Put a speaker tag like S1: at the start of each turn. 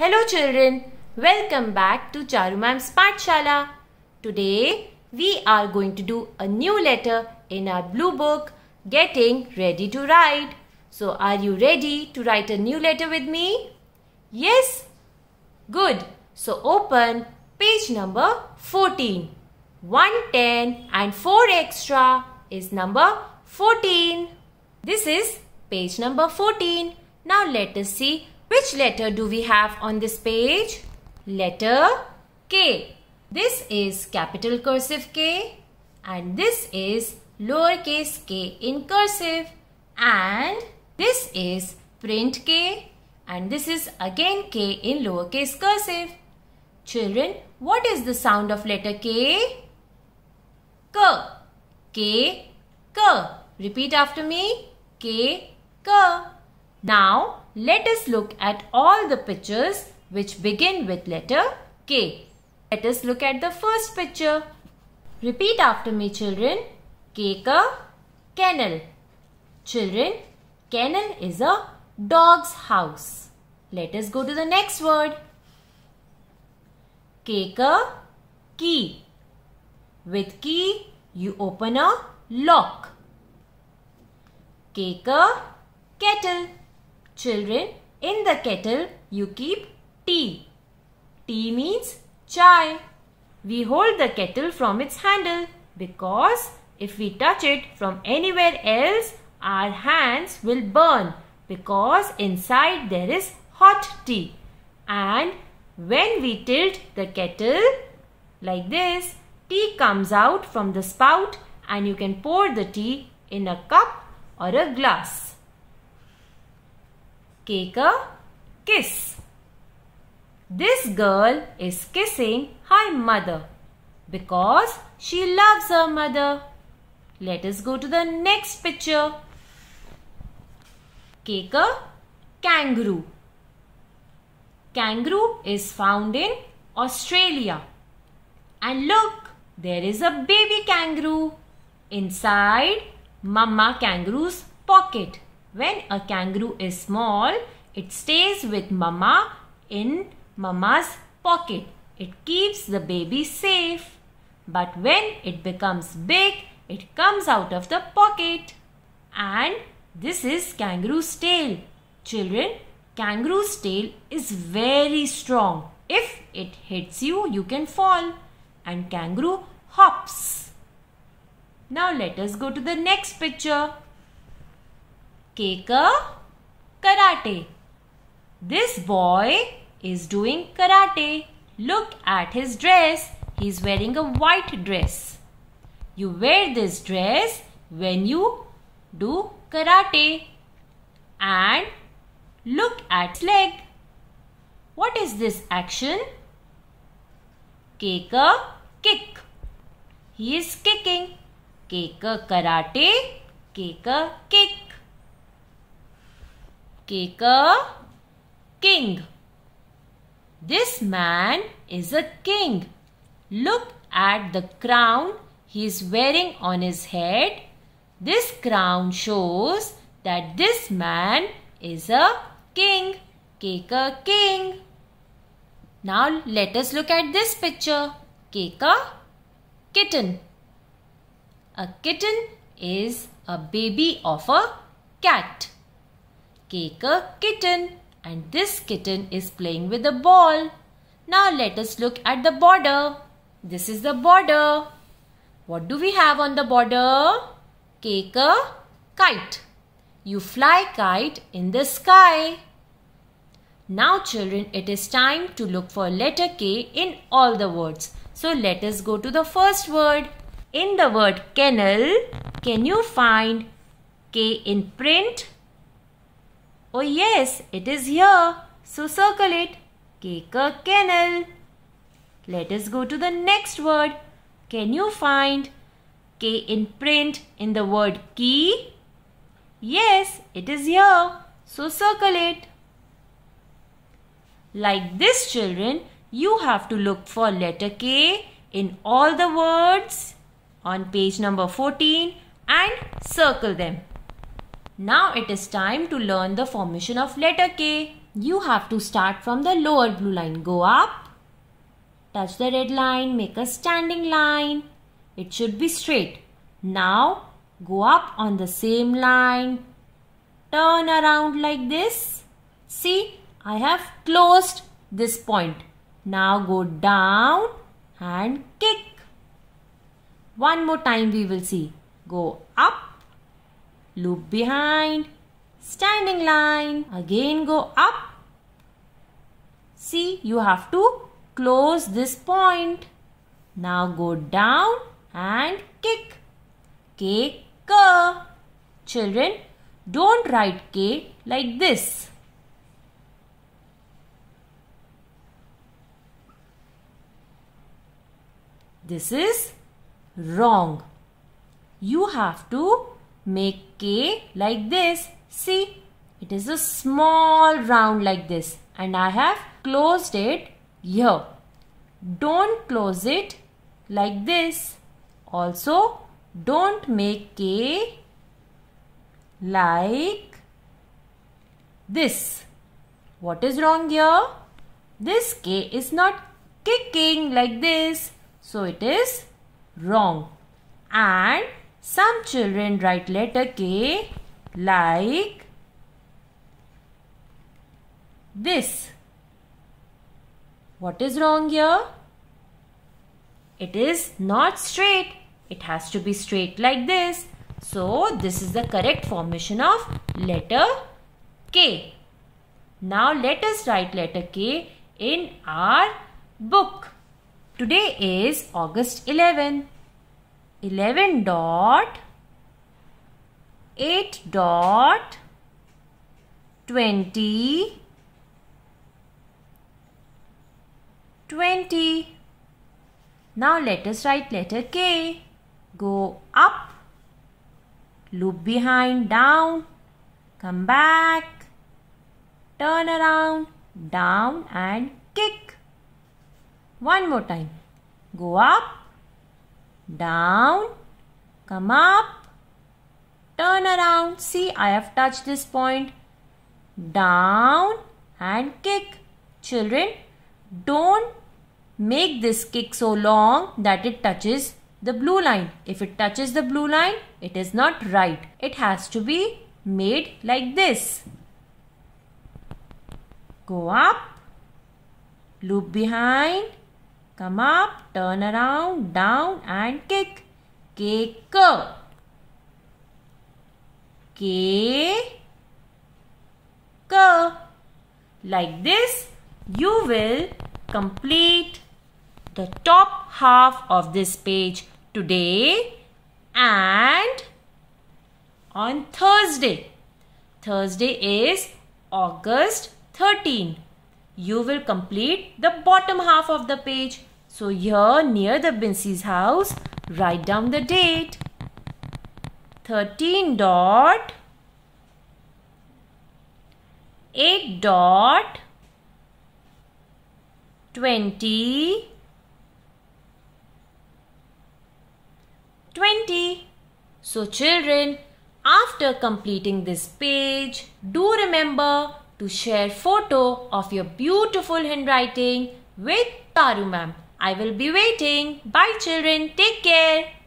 S1: Hello children, welcome back to Charu Ma'am's Pathshala. Today we are going to do a new letter in our blue book, Getting Ready to Write. So are you ready to write a new letter with me? Yes? Good. So open page number 14. 110 and 4 extra is number 14. This is page number 14. Now let us see which letter do we have on this page? Letter K. This is capital cursive K and this is lowercase k in cursive and this is print K and this is again K in lowercase cursive. Children, what is the sound of letter K? K. K. K. Repeat after me. K. K. Now, let us look at all the pictures which begin with letter K. Let us look at the first picture. Repeat after me children. K ka kennel. Children, kennel is a dog's house. Let us go to the next word. K ka key. With key, you open a lock. K ka kettle. Children, in the kettle you keep tea. Tea means chai. We hold the kettle from its handle because if we touch it from anywhere else, our hands will burn because inside there is hot tea. And when we tilt the kettle like this, tea comes out from the spout and you can pour the tea in a cup or a glass. Take a kiss. This girl is kissing her mother because she loves her mother. Let us go to the next picture. Cake a kangaroo. Kangaroo is found in Australia. And look, there is a baby kangaroo inside mama kangaroo's pocket. When a kangaroo is small, it stays with mama in mama's pocket. It keeps the baby safe. But when it becomes big, it comes out of the pocket. And this is kangaroo's tail. Children, kangaroo's tail is very strong. If it hits you, you can fall. And kangaroo hops. Now let us go to the next picture. Keka Karate. This boy is doing karate. Look at his dress. He's wearing a white dress. You wear this dress when you do karate. And look at leg. What is this action? Keka kick. He is kicking. Keka karate. Keka kick. Keka king. This man is a king. Look at the crown he is wearing on his head. This crown shows that this man is a king. Keka king. Now let us look at this picture. Keka kitten. A kitten is a baby of a cat. Cake kitten and this kitten is playing with a ball. Now let us look at the border. This is the border. What do we have on the border? Cake kite. You fly kite in the sky. Now children, it is time to look for letter K in all the words. So let us go to the first word. In the word kennel, can you find K in print? Oh yes, it is here. So circle it. Cake kennel. Let us go to the next word. Can you find K in print in the word key? Yes, it is here. So circle it. Like this children, you have to look for letter K in all the words on page number 14 and circle them. Now it is time to learn the formation of letter K. you have to start from the lower blue line. Go up, touch the red line, make a standing line. It should be straight. Now go up on the same line, turn around like this. See, I have closed this point. Now go down and kick. One more time we will see. Go up, loop behind, standing line. Again go up. See, you have to close this point. Now go down and kick. K, K. Children, don't write K like this. This is wrong. You have to make K like this. See, it is a small round like this and I have closed it here. Don't close it like this. Also, don't make K like this. What is wrong here? This K is not kicking like this. So it is wrong. And some children write letter K like this. What is wrong here? It is not straight. It has to be straight like this. So, this is the correct formation of letter K. Now, let us write letter K in our book. Today is August 11. 11 dot 8 dot 20 20 now let us write letter K. Go up loop behind down come back turn around down and kick. One more time. Go up down, come up, turn around. See, I have touched this point. Down and kick. Children, don't make this kick so long that it touches the blue line. If it touches the blue line, it is not right. It has to be made like this. Go up, loop behind, Come up, turn around, down and kick. Kick. K. K. Like this, you will complete the top half of this page today and on Thursday. Thursday is August 13. You will complete the bottom half of the page. So here near the Bincy's house, write down the date. 13 dot 8 dot 20 20 so children after completing this page do remember to share photo of your beautiful handwriting with Charu ma'am I will be waiting. Bye children. Take care.